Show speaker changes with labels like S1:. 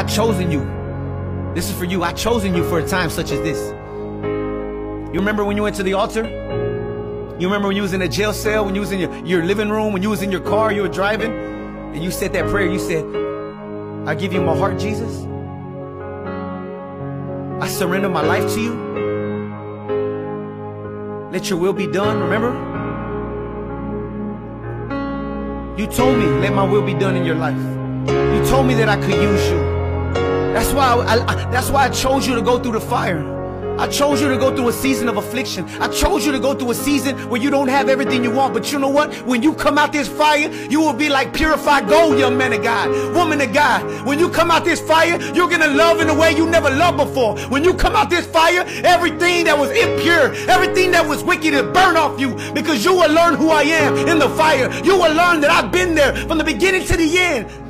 S1: I've chosen you. This is for you. I've chosen you for a time such as this. You remember when you went to the altar? You remember when you was in a jail cell, when you was in your, your living room, when you was in your car, you were driving, and you said that prayer, you said, I give you my heart, Jesus. I surrender my life to you. Let your will be done, remember? You told me, let my will be done in your life. You told me that I could use you. That's why I, I, that's why I chose you to go through the fire. I chose you to go through a season of affliction. I chose you to go through a season where you don't have everything you want. But you know what? When you come out this fire, you will be like purified gold, young man of God, woman of God. When you come out this fire, you're going to love in a way you never loved before. When you come out this fire, everything that was impure, everything that was wicked is burn off you because you will learn who I am in the fire. You will learn that I've been there from the beginning to the end.